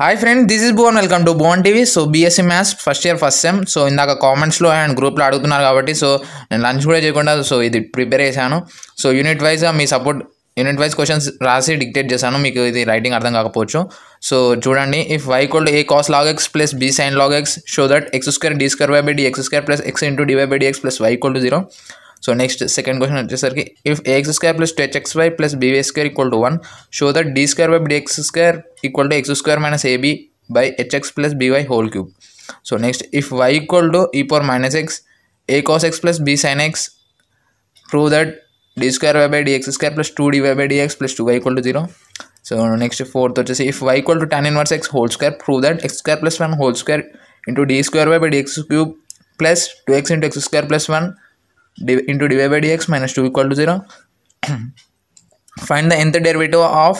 Hi friend this is Bhuvan welcome to Bhuvan TV so BSc maths first year first sem so ఇందాక కామెంట్స్లో and గ్రూప్లో అడుగుతున్నారు కాబట్టి so నేను lunch కూడా చేయకుండా సో ఇది ప్రిపేర్ చేశాను. సో యూనిట్ వైజ్గా మీ సపోర్ట్ యూనిట్ వైజ్ క్వశ్చన్స్ రాసి డిక్టేట్ చేశాను. మీకు ఇది రైటింగ్ అర్థం కాకపోవచ్చు. సో చూడండి. If y called a cos log x plus b sine log x show that x square d square by by d x square plus x into d y by d x plus y called zero So next second question is sir if ax square plus 2xy plus by square equal to 1 show that d square by dx square equal to x square minus ab by hx plus by whole cube. So next if y equal to e power minus x a cos x plus b sin x prove that d square y by dx square plus 2dy by dx plus 2y equal to 0. So next fourth which is if y equal to tan inverse x whole square prove that x square plus 1 whole square into d square y by dx cube plus 2x into x square plus 1 into dy by dx minus 2 equal to 0 find the nth derivative of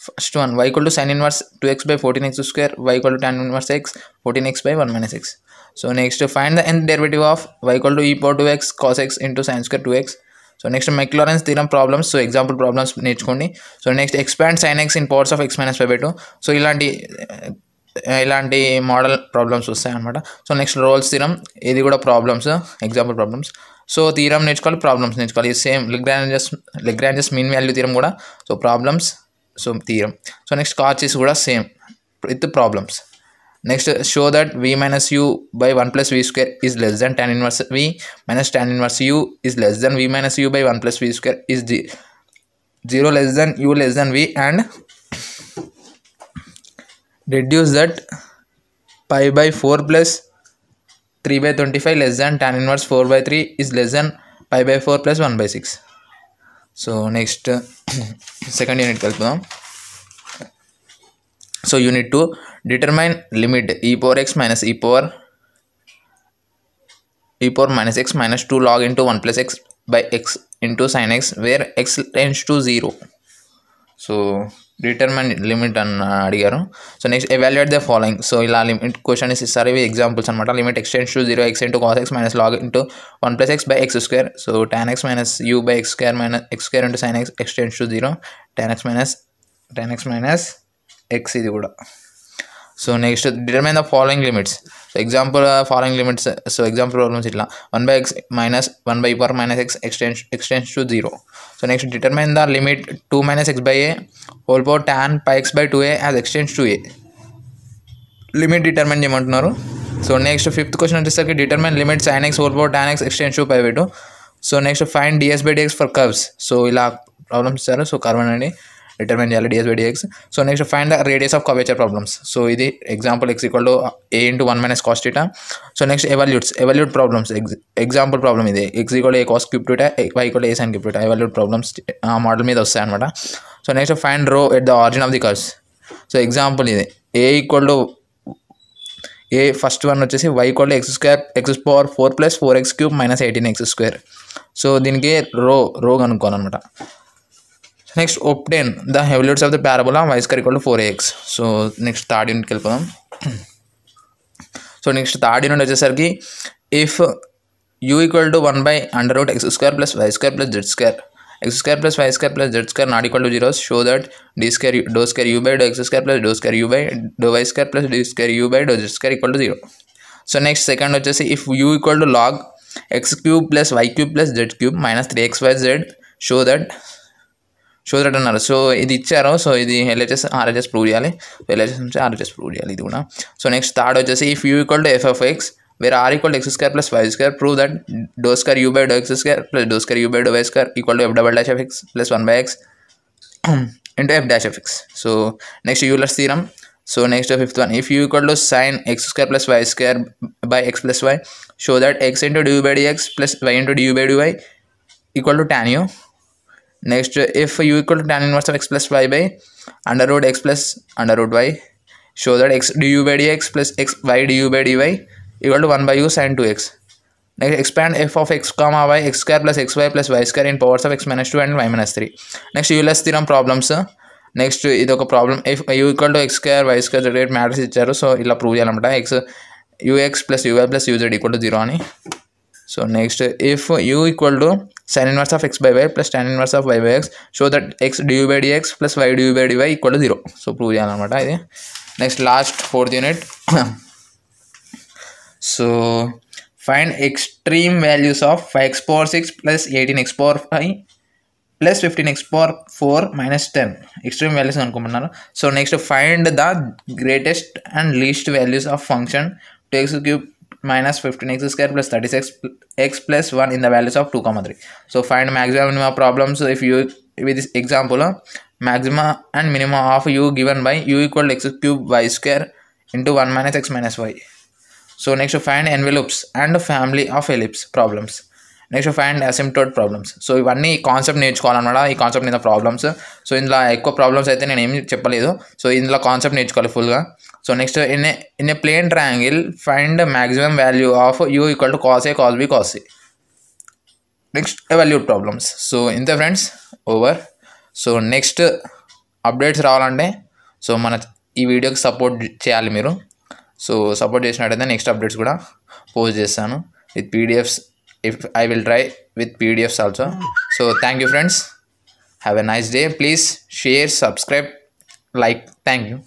first one y equal to sin inverse 2x by 14x square y equal to tan inverse x 14x by 1 minus x so next find the nth derivative of y equal to e power 2x cos x into sin square 2x so next Maclaurin's theorem problems so example problems నేర్చుకోండి so next expand sine x in powers of x minus five by two so ఇలాంటి ఇలాంటి model problems వస్తాయి అనమాట so next Rolle's theorem ఇది కూడా problems example problems so theorem నేర్చుకోవాలి problems నేర్చుకోవాలి same Lagrange's Lagrange's mean value theorem కూడా so problems so theorem so next Cauchy's కూడా same with problems next show that v minus u by one plus v square is less than tan inverse v minus tan inverse u is less than v minus u by one plus v square is g zero less than u less than v and reduce that pi by 4 plus 3 by 25 less than tan inverse 4 by 3 is less than pi by 4 plus 1 by 6 so next second unit calculum so you need to determine limit e power x minus e power e power minus x minus 2 log into 1 plus x by x into sin x where x tends to 0 so determine limit అని అడిగారు. So next evaluate the following so ఇలా limit question ఇస్తారు. ఇవి examples అనమాట limit x tends to zero x into cos x minus log into one plus x by x square so tan x minus u by x square minus x square into sine x x tends to zero tan x minus tan x minus x ఇది కూడా. So next determine the following limits so example following limits so example problems ఇట్లా. One by x minus one by power minus x x tends x tends to zero so next determine the limit two minus x by a whole power tan pi x by two a as x tends to a limit determine చేయమంటున్నారు so next fifth question వచ్చేసరికి determine limit sine x whole power tan x x tends to pi by two so next find d s by d x for curves so ఇలా problems ఇస్తారు so curve అండి determine చేయాలి d s by d x so next find the radius of curvature problems so ఇది example x equal to a into one minus cos theta so next evaluates evaluate problems example problem ఇది. X equal a cos cube theta y equal a sine cube theta evaluate problems ఆ model మీద వస్తాయి అనమాట so next find rho at the origin of the curves so example ఇది. A equal to a first one వచ్చేసి y equal x square x power four plus four x cube minus eighteen x square so దీనికి rho rho కనుక్కోనమాట next obtain the evolutes of the parabola y square equal to four x so next third యూనిట్కి వెళ్ళిపోదాం so next third unit వచ్చేసరికి if u equal to one by under root x square plus y square plus z square x square plus y square plus z square not equal to zeros show that d square doe square u by doe x square plus doe square u by doe y square plus d square u by doe z square equal to zero so next second వచ్చేసి if u equal to log x cube plus y cube plus z cube minus three x y z show that show that అన్నారు so ఇది ఇచ్చారు so ఇది LHS RHS prove చేయాలి LHS నుంచి RHS prove చేయాలి ఇది కూడా సో నెక్స్ట్ థర్డ్ వచ్చేసి if u equal to f f x where r equal x square plus y square prove that doe square u by doe x square plus doe square u by doe y square equal to f double dash f x plus one by x into f dash f x so next Euler's theorem so next fifth one if u equal to sine x square plus y square by x plus y show that x into d u by d x plus y into d u by d y equal to tan u next if u equal to tan inverse of x plus y by under root x plus under root y show that x d u by d x plus x y d u by d y equal to one by u sine two x next expand f of x comma y x square plus x y plus y square in powers of x minus two and y minus three next Euler's theorem problems next ఇది ఒక problem if u equal to x square y square z matters ఇచ్చారు. So ఇలా prove చేయాలన్నమాట. X u x plus u y plus u z equal to zero అని. So next if u equal to sine inverse of x by y plus tan inverse of y by x show that x d u by d x plus y d u by d y equal to zero so prove చేయాలన్నమాట ఇది next last fourth unit so find extreme values of five x power six plus eighteen x power five plus fifteen x power four minus ten extreme values అనుకుంటున్నాను so next find the greatest and least values of function two x cube minus 15x square plus 36 x plus 1 in the values of 2 comma 3 so find maximum minima problem so if you with this example maxima and minima of u given by u equal to x cube y square into 1 minus x minus y. So next to find envelopes and family of ellipse problems. Next find asymptote problems so ఇవన్నీ concept నేర్చుకోవాలన్నమాట. ఈ concept మీద problems so ఇందులో ఎక్కువ problems అయితే నేను ఏమి చెప్పలేదు. సో ఇందులో కాన్సెప్ట్ నేర్చుకోవాలి ఫుల్గా so next in a in a plane triangle find maximum value of u equal to cos A cos B cos C next evaluate problems so ఇంతే friends over so next updates రావాలంటే so మన ఈ వీడియోకి support చేయాలి మీరు. So support చేసినట్టయితే next updates కూడా post చేస్తాను. With PDFs if i will try with pdfs also. So thank you friends. Have a nice day. Please share subscribe like. Thank you.